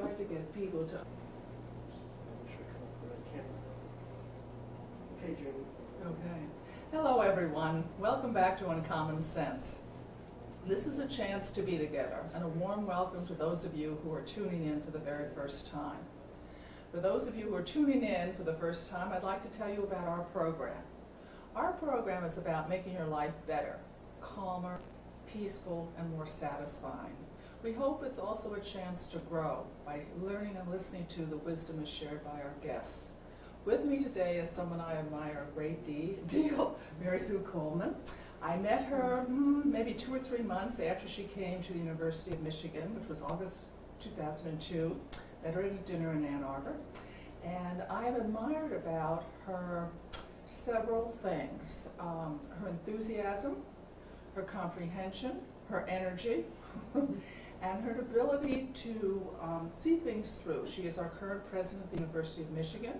Hard to get people to, Okay, okay. Hello, everyone. Welcome back to Uncommon Sense. This is a chance to be together, and a warm welcome to those of you who are tuning in for the very first time. For those of you who are tuning in for the first time, I'd like to tell you about our program. Our program is about making your life better, calmer, peaceful, and more satisfying. We hope it's also a chance to grow by learning and listening to the wisdom is shared by our guests. With me today is someone I admire a great deal, Mary Sue Coleman. I met her hmm, maybe two or three months after she came to the University of Michigan, which was August 2002. Met her at a dinner in Ann Arbor. And I have admired about her several things. Um, her enthusiasm, her comprehension, her energy, and her ability to um, see things through. She is our current president of the University of Michigan.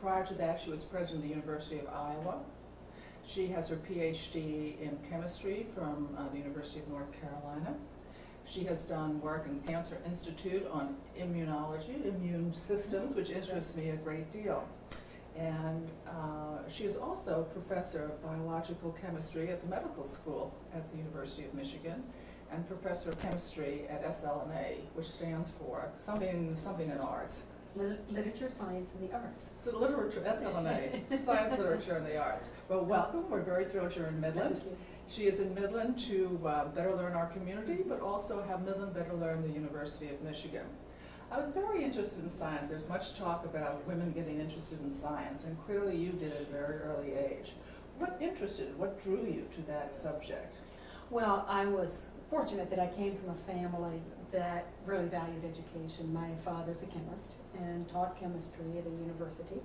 Prior to that, she was president of the University of Iowa. She has her PhD in chemistry from uh, the University of North Carolina. She has done work in Cancer Institute on immunology, immune systems, which interests me a great deal. And uh, she is also professor of biological chemistry at the medical school at the University of Michigan and professor of chemistry at SLNA, which stands for something, something in arts. Literature, science, and the arts. So literature, SLNA, science, literature, and the arts. Well, welcome, we're very thrilled you're in Midland. Thank you. She is in Midland to uh, better learn our community, but also have Midland better learn the University of Michigan. I was very interested in science. There's much talk about women getting interested in science, and clearly you did at a very early age. What interested, what drew you to that subject? Well, I was fortunate that I came from a family that really valued education. My father's a chemist and taught chemistry at a university.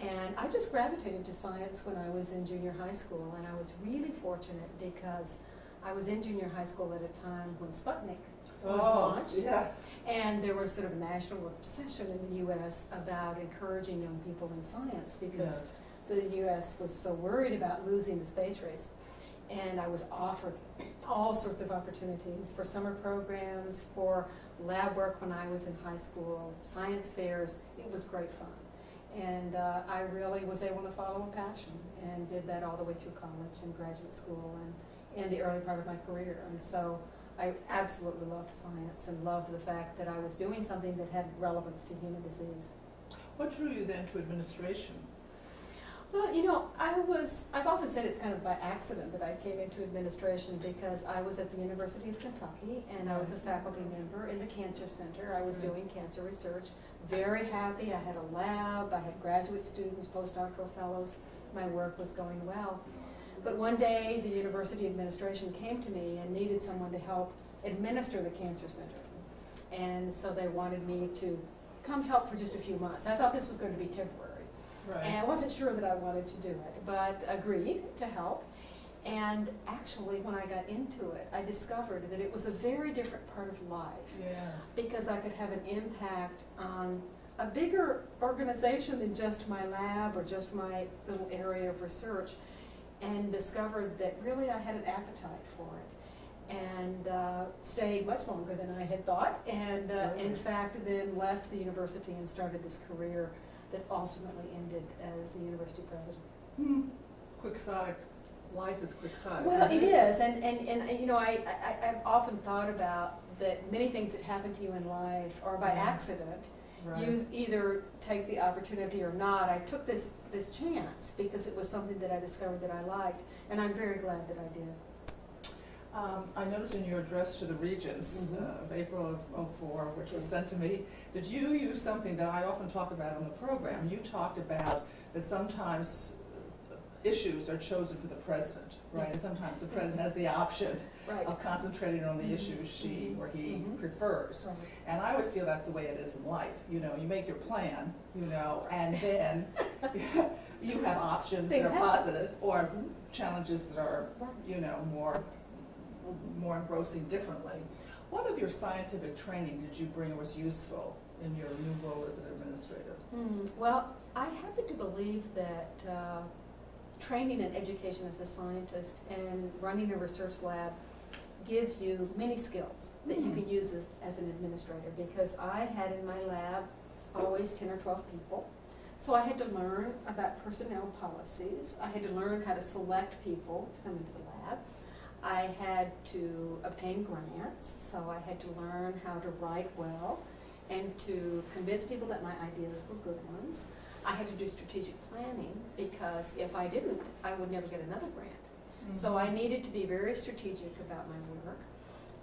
And I just gravitated to science when I was in junior high school, and I was really fortunate because I was in junior high school at a time when Sputnik was oh, launched. Oh, Yeah. And there was sort of a national obsession in the U.S. about encouraging young people in science because the U.S. was so worried about losing the space race. And I was offered all sorts of opportunities for summer programs, for lab work when I was in high school, science fairs. It was great fun. And uh, I really was able to follow a passion and did that all the way through college and graduate school and, and the early part of my career. And so I absolutely loved science and loved the fact that I was doing something that had relevance to human disease. What drew you then to administration? Well, you know, I was, I've often said it's kind of by accident that I came into administration because I was at the University of Kentucky and I was a mm-hmm. faculty member in the Cancer Center. I was mm-hmm. doing cancer research. Very happy. I had a lab, I had graduate students, postdoctoral fellows. My work was going well. But one day, the university administration came to me and needed someone to help administer the Cancer Center. And so they wanted me to come help for just a few months. I thought this was going to be temporary. And I wasn't sure that I wanted to do it, but agreed to help. And actually, when I got into it, I discovered that it was a very different part of life Yes. because I could have an impact on a bigger organization than just my lab or just my little area of research, and discovered that really I had an appetite for it. And uh, stayed much longer than I had thought, and uh, in fact, then left the university and started this career that ultimately ended as the university president. Hmm. Quixotic. Life is quixotic. Well, isn't it is, and, and, and, you know, I, I, I've often thought about that many things that happen to you in life are by Yeah. accident. Right. You either take the opportunity or not. I took this, this chance because it was something that I discovered that I liked, and I'm very glad that I did. Um, I noticed in your address to the Regents Mhm. uh, of April of '04, which was sent to me, that you used something that I often talk about on the program. You talked about that sometimes issues are chosen for the president, right? Yes. Sometimes the president has the option Right. of concentrating on the Mhm. issues she or he Mhm. prefers. Right. And I always feel that's the way it is in life. You know, you make your plan, you know, and then you have options that are happen. positive or Mhm. challenges that are, you know, more, more engrossing differently. What of your scientific training did you bring was useful in your new role as an administrator? Hmm, Well, I happen to believe that uh, training and education as a scientist and running a research lab gives you many skills that you Mhm. can use as, as an administrator, because I had in my lab always ten or twelve people. So I had to learn about personnel policies, I had to learn how to select people to come into the lab. I had to obtain grants, so I had to learn how to write well and to convince people that my ideas were good ones. I had to do strategic planning, because if I didn't, I would never get another grant. So I needed to be very strategic about my work.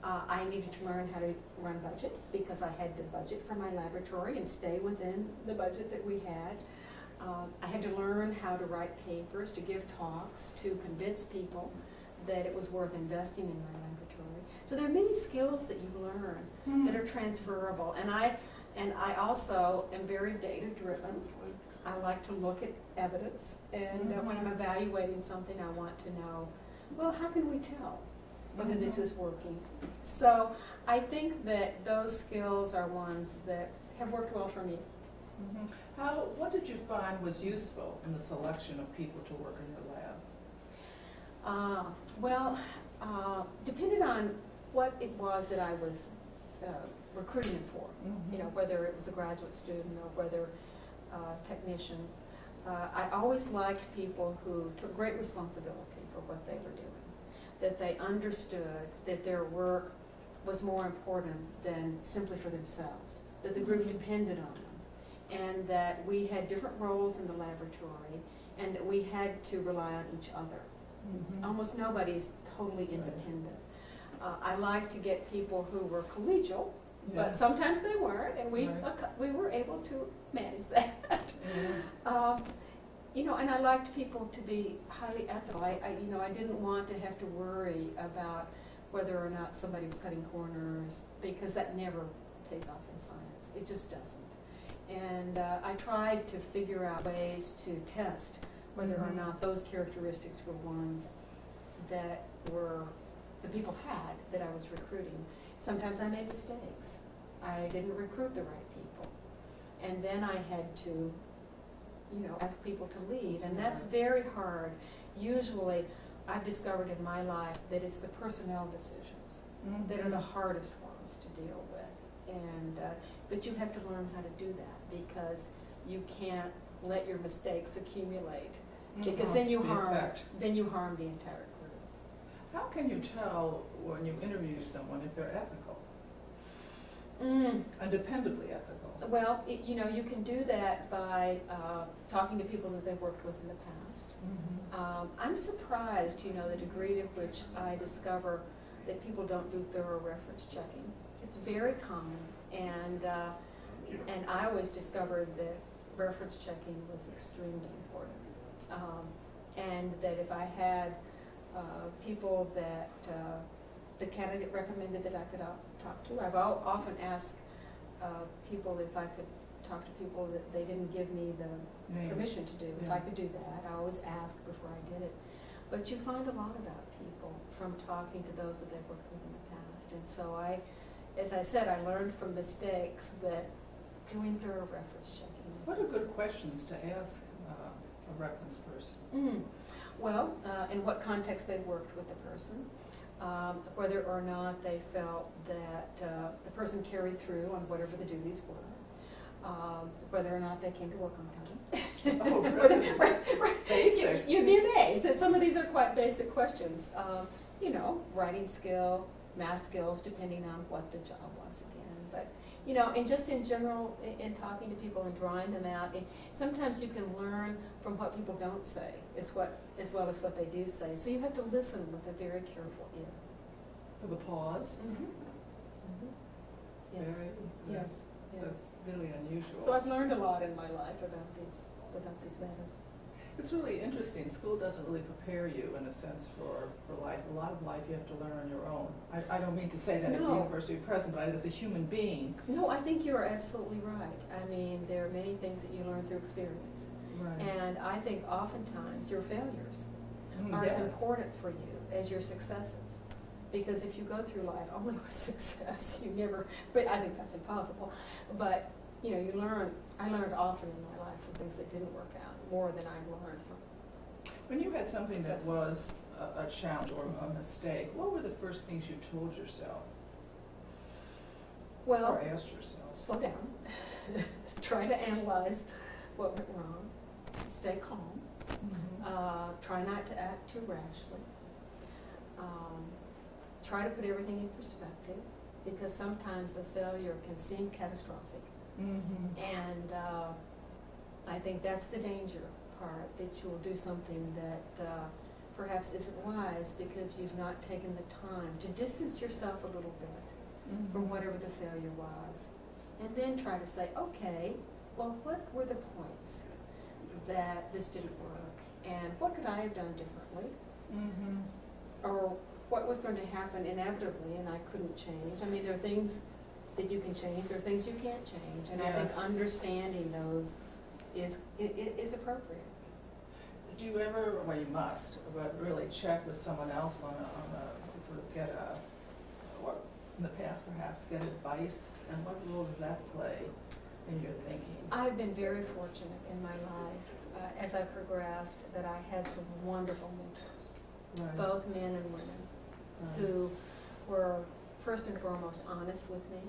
Uh, I needed to learn how to run budgets because I had to budget for my laboratory and stay within the budget that we had. Um, I had to learn how to write papers, to give talks, to convince people that it was worth investing in my laboratory. So there are many skills that you learn Mhm. that are transferable. And I, and I also am very data driven. I like to look at evidence, and uh, when I'm evaluating something, I want to know, well, how can we tell whether this is working? So I think that those skills are ones that have worked well for me. Mhm. How, what did you find was useful in the selection of people to work in your lab? Uh, Well, uh, depended on what it was that I was uh, recruiting for. you know, whether it was a graduate student or whether uh, technician. Uh, I always liked people who took great responsibility for what they were doing, that they understood that their work was more important than simply for themselves, that the group depended on them, and that we had different roles in the laboratory, and that we had to rely on each other Mhm. almost nobody's totally independent. Uh, I like to get people who were collegial, Yeah. but sometimes they weren't, and we, Right. we were able to manage that. Yeah. Um, You know, and I liked people to be highly ethical. I, I, you know, I didn't want to have to worry about whether or not somebody was cutting corners, because that never pays off in science. It just doesn't. And uh, I tried to figure out ways to test whether or not those characteristics were ones that were, the people had that I was recruiting. Sometimes I made mistakes. I didn't recruit the right people. And then I had to, you know, ask people to leave, and that's very hard. Usually, I've discovered in my life that it's the personnel decisions that are the hardest ones to deal with. And, uh, but you have to learn how to do that, because you can't let your mistakes accumulate, because then you The harm, effect. then you harm the entire group. How can you tell when you interview someone if they're ethical Mm. and dependably ethical? Well, it- you know, you can do that by uh, talking to people that they've worked with in the past. Um, I'm surprised, you know, the degree to which I discover that people don't do thorough reference checking. It's very common, and, uh, and I always discovered that reference checking was extremely important. Um, And that if I had uh, people that uh, the candidate recommended that I could talk to, I've often asked uh, people if I could talk to people that they didn't give me the Names. permission to do, if I could do that, I always ask before I did it. But you find a lot about people from talking to those that they've worked with in the past. And so I, as I said, I learned from mistakes that doing thorough reference checking is. What are good questions to ask uh, a reference person? Mm. Well, uh, in what context they worked with the person, um, whether or not they felt that uh, the person carried through on whatever the duties were, um, whether or not they came to work on time. Oh, really? right, right. Basic. You- You'd be amazed that some of these are quite basic questions. Um, You know, writing skill, math skills, depending on what the job was you know, and just in general, in, in talking to people and drawing them out, and sometimes you can learn from what people don't say as what, as well as what they do say. So you have to listen with a very careful ear. For the pause? Mm-hmm. Mm-hmm. Yes, Very- yes, yes. That's really unusual. So I've learned a lot in my life about these, about these matters. It's really interesting. School doesn't really prepare you, in a sense, for, for life. A lot of life you have to learn on your own. I, I don't mean to say that as a university president, but as a human being. No, I think you are absolutely right. I mean, there are many things that you learn through experience. And I think oftentimes your failures Mm, are as important for you as your successes. Because if you go through life only with success, you never, but I think that's impossible. But, you know, you learn, I learned often in my life from things that didn't work out, more than I've learned from. When you had something that was a, a challenge or a mistake, what were the first things you told yourself Well, or asked yourself? slow down, try to analyze what went wrong, stay calm, Mhm. uh, try not to act too rashly. Um, try to put everything in perspective, because sometimes a failure can seem catastrophic. Mhm. And uh, I think that's the danger part, that you'll do something that uh, perhaps isn't wise because you've not taken the time to distance yourself a little bit from Mhm. whatever the failure was. And then try to say, okay, well, what were the points that this didn't work? And what could I have done differently? Mhm. Or what was going to happen inevitably and I couldn't change? I mean, there are things that you can change, there are things you can't change. And I think understanding those is, is appropriate. Do you ever, well, you must, but really check with someone else on a, on a, sort of get a, or in the past perhaps, get advice? And what role does that play in your thinking? I've been very fortunate in my life, uh, as I progressed, that I had some wonderful mentors, Right, both men and women. right. who were first and foremost honest with me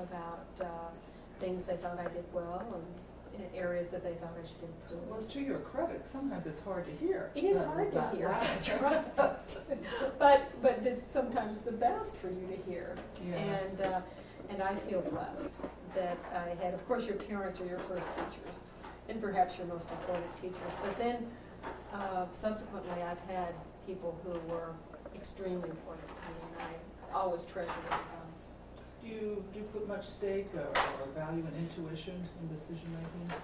about uh, things they thought I did well and areas that they thought I should So, improve. well, it's to your credit, sometimes it's hard to hear. It is hard to hear, that's right. But, but it's sometimes the best for you to hear. Yes. And, uh, and I feel blessed that I had, of course, your parents are your first teachers, and perhaps your most important teachers. But then uh, subsequently, I've had people who were extremely important to me, and I always treasure. Do you, do put much stake or, or value in intuition in decision making?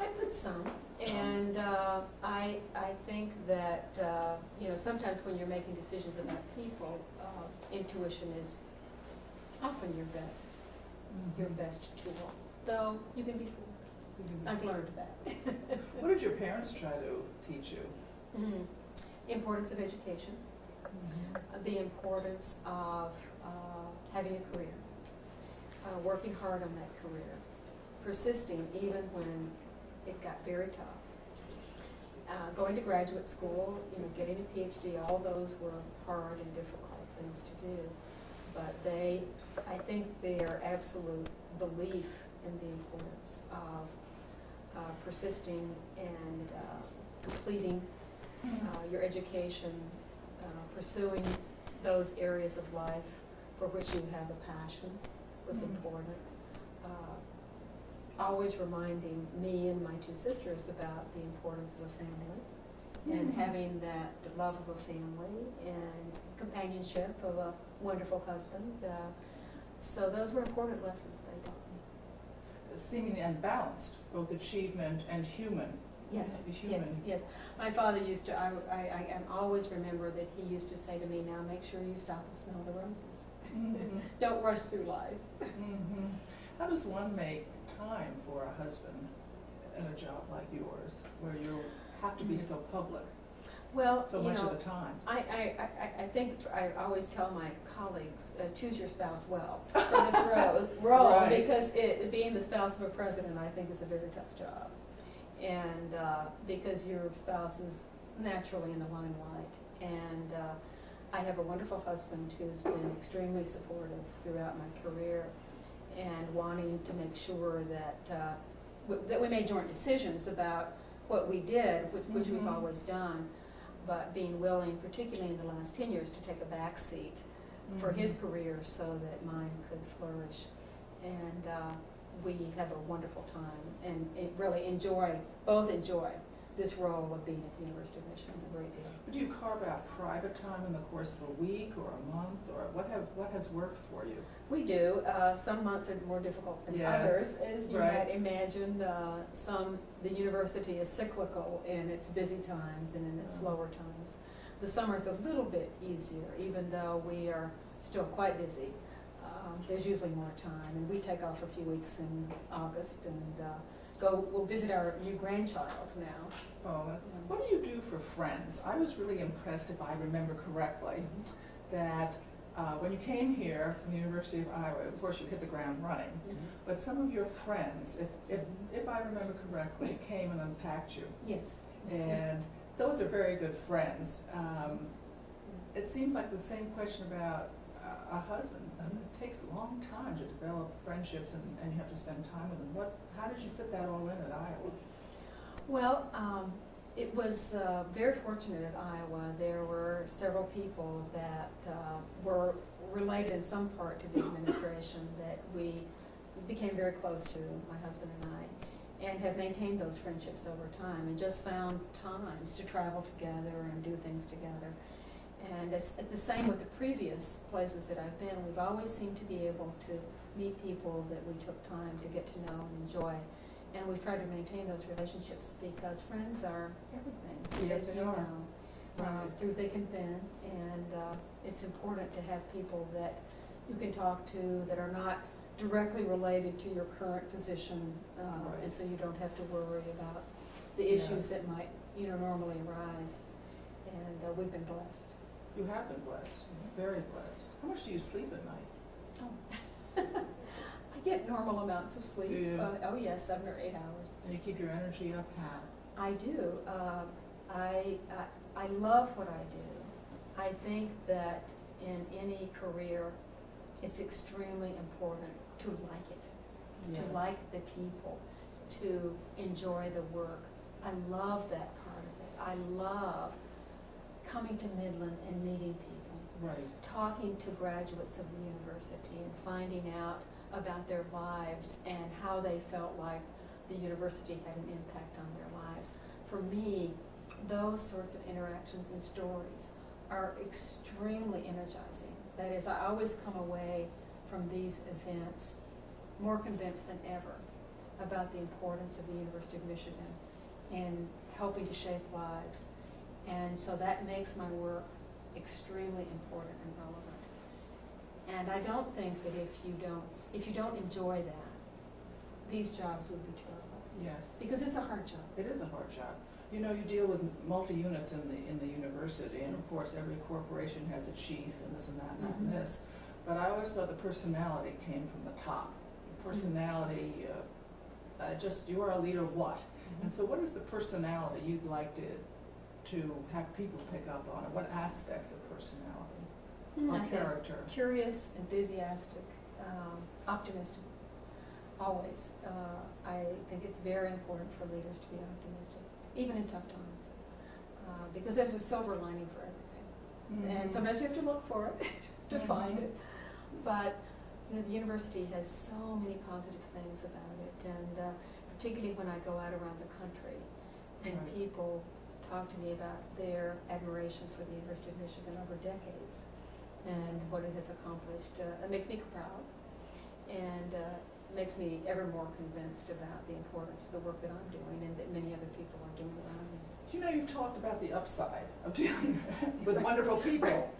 I put some, Some. and uh, I, I think that, uh, you know, sometimes when you're making decisions about people, uh, intuition is often your best, your best tool, though you can be fooled. I've learned that. What did your parents try to teach you? Mhm. Importance of education, uh, the importance of having a career, uh, working hard on that career, persisting even when it got very tough. Uh, Going to graduate school, you know, getting a PhD, all those were hard and difficult things to do. But they, I think their absolute belief in the importance of uh, persisting and uh, completing uh, your education, uh, pursuing those areas of life for which you have a passion was Mhm. important. Uh, Always reminding me and my two sisters about the importance of a family and Mhm. having that love of a family and companionship of a wonderful husband. Uh, So those were important lessons they taught me. Seemingly unbalanced, both achievement and human. Yes, yes, yes. My father used to, I, I, I always remember that he used to say to me, now make sure you stop and smell the roses. Mhm. Don't rush through life. Mhm. How does one make time for a husband in a job like yours, where you have to be so public, Well, so much know, of the time? I, I, I, I think, I always tell my colleagues, uh, choose your spouse well for this role, role, Right. because it, being the spouse of a president, I think is a very tough job. And, uh, because your spouse is naturally in the limelight. And, uh, I have a wonderful husband who's been extremely supportive throughout my career and wanting to make sure that, uh, w- that we made joint decisions about what we did, which, which we've Mhm. always done, but being willing, particularly in the last ten years, to take a back seat for his Mhm. career so that mine could flourish. And uh, we have a wonderful time and really enjoy, both enjoy this role of being at the University of Michigan a great deal. Do you carve out private time in the course of a week or a month, or what have, what has worked for you? We do. Uh, some months are more difficult than Yes, others, as you right. might imagine. Uh, some, the university is cyclical in its busy times and in its Mm. slower times. The summer's a little bit easier, even though we are still quite busy. Um, there's usually more time, and we take off a few weeks in August and uh, go. We'll visit our new grandchild now. Oh, what do you do for friends? I was really impressed, if I remember correctly, that uh, when you came here from the University of Iowa, of course you hit the ground running, but some of your friends, if, if, if I remember correctly, came and unpacked you. Yes. And those are very good friends. Um, it seems like the same question about a, husband. Um, it takes a long time to develop friendships and, and you have to spend time with them. What, how did you fit that all in at Iowa? Well, um, it was uh, very fortunate at Iowa. There were several people that uh, were related in some part to the administration that we became very close to, my husband and I, and have maintained those friendships over time and just found times to travel together and do things together. And it's the same with the previous places that I've been. We've always seemed to be able to meet people that we took time to get to know and enjoy. And we've tried to maintain those relationships because friends are everything. Yes, they are. know, uh, through thick and thin. And uh, it's important to have people that you can talk to that are not directly related to your current position. uh, Right. And so you don't have to worry about the Yes. issues that might, you know, normally arise. And uh, we've been blessed. You have been blessed, very blessed. How much do you sleep at night? I get normal amounts of sleep. Uh, oh yes, seven or eight hours. And you keep your energy up how? I do. Uh, I, I I love what I do. I think that in any career, it's extremely important to like it, Yes. to like the people, to enjoy the work. I love that part of it. I love coming to Midland and meeting people Right, talking to graduates of the university and finding out about their lives and how they felt like the university had an impact on their lives. For me, those sorts of interactions and stories are extremely energizing. That is, I always come away from these events more convinced than ever about the importance of the University of Michigan in helping to shape lives. And so that makes my work extremely important and relevant. And I don't think that if you don't, if you don't enjoy that, these jobs would be terrible, yes. because it's a hard job. It is a hard job. You know, you deal with multi-units in the, in the university, and of course, every corporation has a chief and this and that and Mhm. and this. But I always thought the personality came from the top. Personality, uh, uh, just, you are a leader of what? And so what is the personality you'd like to, to have people pick up on, it? what aspects of personality Mm, I or think character? Curious, enthusiastic, um, optimistic, always. Uh, I think it's very important for leaders to be optimistic, even in tough times, uh, because there's a silver lining for everything. And Mhm. sometimes you have to look for it to find Mhm. it. But, you know, the university has so many positive things about it, and uh, particularly when I go out around the country and Right. people talk to me about their admiration for the University of Michigan over decades and what it has accomplished, uh, it makes me proud and uh, makes me ever more convinced about the importance of the work that I'm doing and that many other people are doing around me. You know, you've talked about the upside of dealing with wonderful people.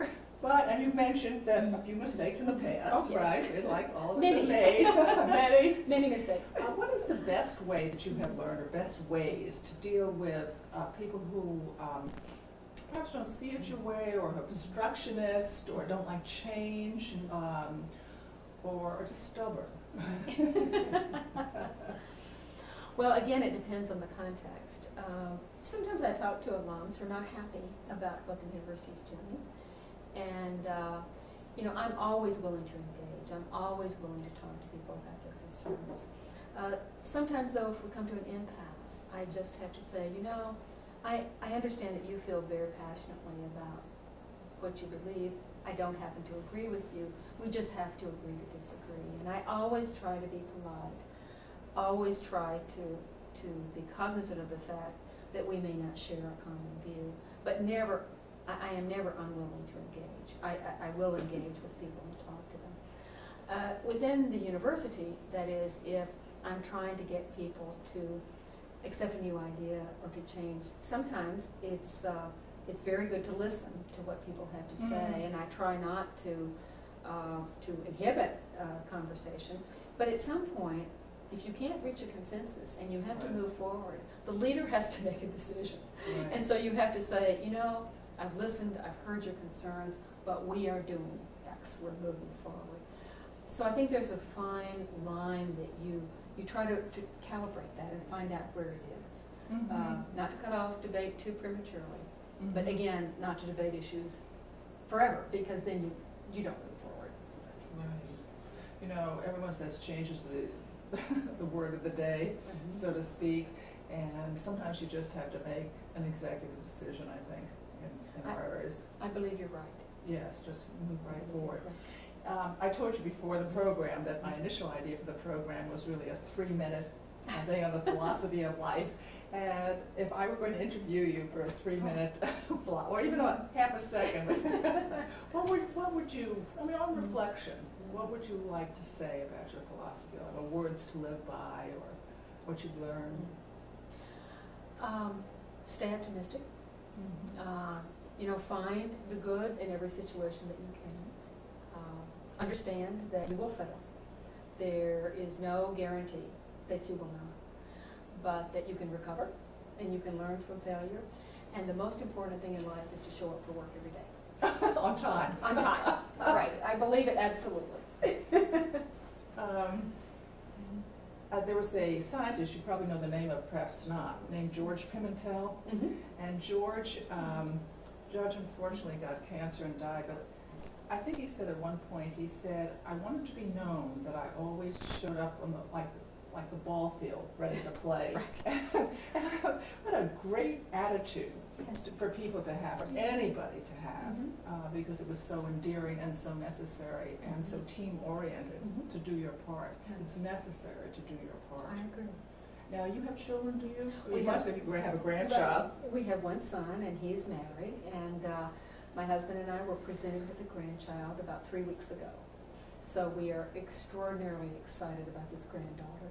But, and you've mentioned that a few mistakes in the Oh, past, yes. right? Like all of us Many. have made, many. Many mistakes. Uh, what is the best way that you have learned, or best ways to deal with uh, people who um, perhaps don't see it your way, or obstructionist, or don't like change, um, or are just stubborn? Well, again, it depends on the context. Um, Sometimes I talk to alums who are not happy about what the university is doing. And, uh, you know, I'm always willing to engage. I'm always willing to talk to people about their concerns. Uh, Sometimes, though, if we come to an impasse, I just have to say, you know, I, I understand that you feel very passionately about what you believe. I don't happen to agree with you. We just have to agree to disagree. And I always try to be polite always try to, to be cognizant of the fact that we may not share a common view, but never, I, I am never unwilling to engage. I, I, I will engage with people and talk to them. Uh, within the university, that is, if I'm trying to get people to accept a new idea or to change, sometimes it's, uh, it's very good to listen to what people have to say, Mhm. and I try not to, uh, to inhibit uh, conversation. But at some point, if you can't reach a consensus and you have to move forward, the leader has to make a decision. Right. And so you have to say, you know, I've listened, I've heard your concerns, but we are doing X, we're moving forward. So I think there's a fine line that you, you try to, to calibrate that and find out where it is. Uh, Mhm. not to cut off debate too prematurely, but Mhm. again, not to debate issues forever, because then you, you don't move forward. Right. You know, everyone says change is the, the word of the day, so to speak, and sometimes you just have to make an executive decision, I think, I- believe you're right. Yes, just move right forward. Um, I told you before the program that my initial idea for the program was really a three-minute thing on the philosophy of life. And if I were going to interview you for a three-minute block, or even a half a second, what would, what would you, I mean, on reflection, what would you like to say about your philosophy, or words to live by, or what you've learned? Um, stay optimistic. Uh, you know, find the good in every situation that you can. Uh, understand that you will fail. There is no guarantee that you will not, but that you can recover and you can learn from failure. And the most important thing in life is to show up for work every day. On time. On time, right. I believe it absolutely. Um, uh, there was a scientist, you probably know the name of, perhaps not, named George Pimentel. Mhm. And George, um, George unfortunately got cancer and died, but I think he said at one point, he said, I wanted to be known that I always showed up on the, like, like the ball field, ready to play. And What a great attitude Yes. to- for people to have, or anybody to have, Mhm. uh, because it was so endearing and so necessary and so team-oriented Mhm. to do your part. It's necessary to do your part. I agree. Now, you have children, do you? We You have- must have, you have a grandchild. We have one son, and he's married, and uh, my husband and I were presented with a grandchild about three weeks ago. So we are extraordinarily excited about this granddaughter.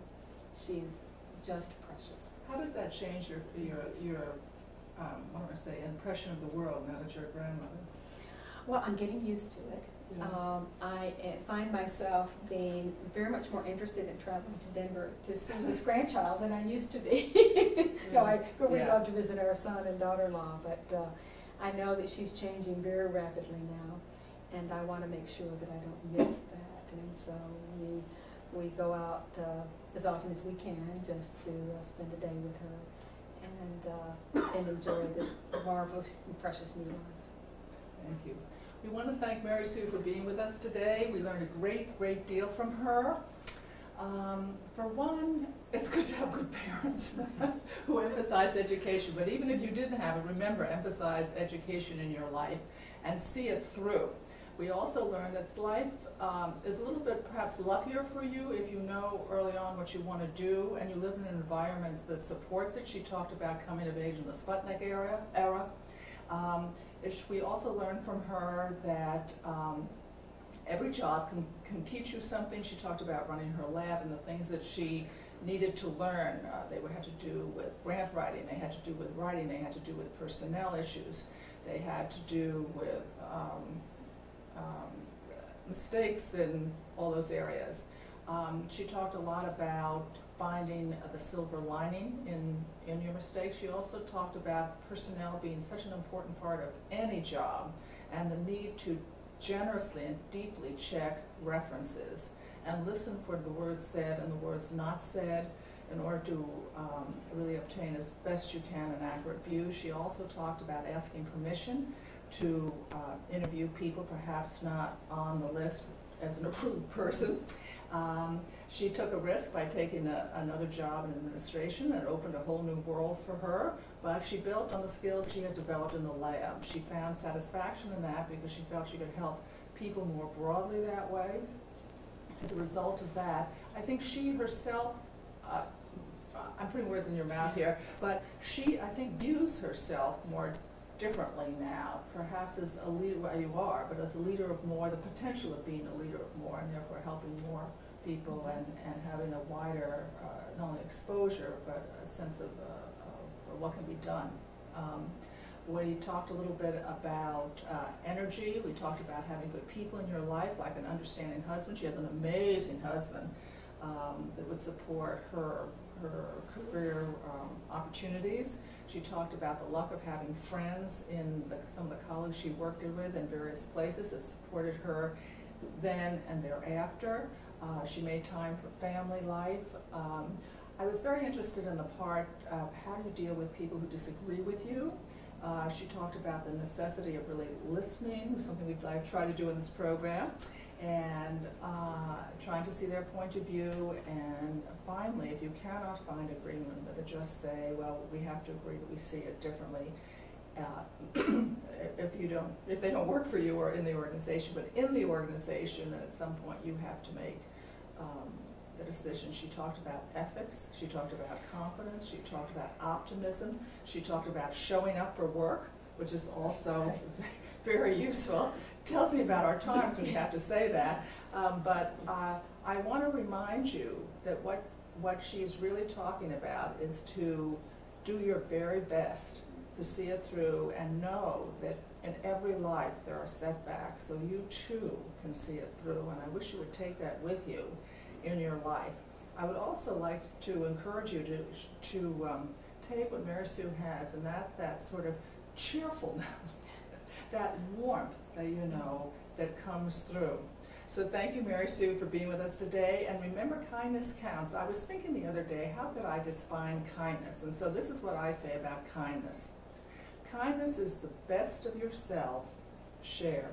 She's just precious. How does that change your, your, your, um, what do I say, impression of the world now that you're a grandmother? Well, I'm getting used to it. Yeah. Um, I uh, find myself being very much more interested in traveling to Denver to see this grandchild than I used to be. You know, I, we Yeah. love to visit our son and daughter-in-law, but uh, I know that she's changing very rapidly now, and I want to make sure that I don't miss that. And so we, we go out uh, as often as we can just to uh, spend a day with her and, uh, and enjoy this marvelous and precious new life. Thank you. We want to thank Mary Sue for being with us today. We learned a great, great deal from her. Um, for one, it's good to have good parents who emphasize education, but even if you didn't have it, remember, emphasize education in your life and see it through. We also learned that life um, is a little bit perhaps luckier for you if you know early on what you want to do and you live in an environment that supports it. She talked about coming of age in the Sputnik era. era. Um, we also learned from her that um, every job can, can teach you something. She talked about running her lab and the things that she needed to learn. Uh, they have to do with grant writing, they had to do with writing, they had to do with personnel issues, they had to do with um, um, mistakes in all those areas. Um, she talked a lot about finding the silver lining in, in your mistakes. She also talked about personnel being such an important part of any job and the need to generously and deeply check references and listen for the words said and the words not said in order to um, really obtain as best you can an accurate view. She also talked about asking permission to uh, interview people perhaps not on the list as an approved person. Um, she took a risk by taking a, another job in administration and opened a whole new world for her, but she built on the skills she had developed in the lab. She found satisfaction in that because she felt she could help people more broadly that way. As a result of that, I think she herself, uh, I'm putting words in your mouth here, but she, I think, views herself more differently now, perhaps as a leader, well, you are, but as a leader of more, the potential of being a leader of more, and therefore helping more people and, and having a wider, uh, not only exposure, but a sense of, uh, of what can be done. Um, we talked a little bit about uh, energy. We talked about having good people in your life, like an understanding husband. She has an amazing husband um, that would support her her career um, opportunities. She talked about the luck of having friends in the, some of the colleagues she worked with in various places that supported her then and thereafter. Uh, she made time for family life. Um, I was very interested in the part of how you deal with people who disagree with you. Uh, she talked about the necessity of really listening, something like try to do in this program, and uh, trying to see their point of view. And finally, if you cannot find agreement, but just say, well, we have to agree that we see it differently. Uh, if you don't, if they don't work for you or in the organization, but in the organization, then at some point you have to make um, the decision. She talked about ethics, she talked about confidence, she talked about optimism, she talked about showing up for work, which is also very useful. Tells me about our times when you have to say that. Um, but uh, I want to remind you that what, what she's really talking about is to do your very best to see it through and know that in every life there are setbacks, so you too can see it through. And I wish you would take that with you in your life. I would also like to encourage you to, to um, take what Mary Sue has and that, that sort of cheerfulness, that warmth that you know that comes through. So thank you, Mary Sue, for being with us today. And remember, kindness counts. I was thinking the other day, how could I define kindness? And so this is what I say about kindness. Kindness is the best of yourself shared.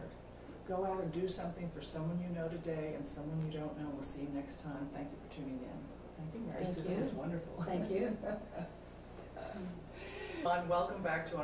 Go out and do something for someone you know today and someone you don't know. We'll see you next time. Thank you for tuning in. Thank you, Mary Thank Sue. you. That was wonderful. Thank you. And welcome back to